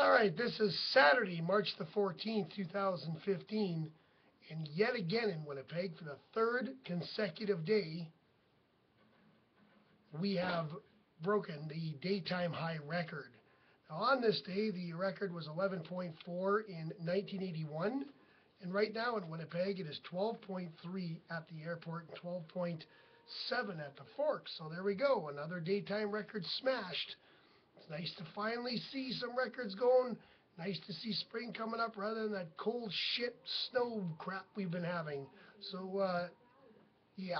All right, this is Saturday, March the 14th, 2015, and yet again in Winnipeg, for the third consecutive day, we have broken the daytime high record. Now, on this day, the record was 11.4 in 1981, and right now in Winnipeg, it is 12.3 at the airport and 12.7 at the Forks. So there we go, another daytime record smashed. Nice to finally see some records going. Nice to see spring coming up rather than that cold shit snow crap we've been having. So, uh, yeah.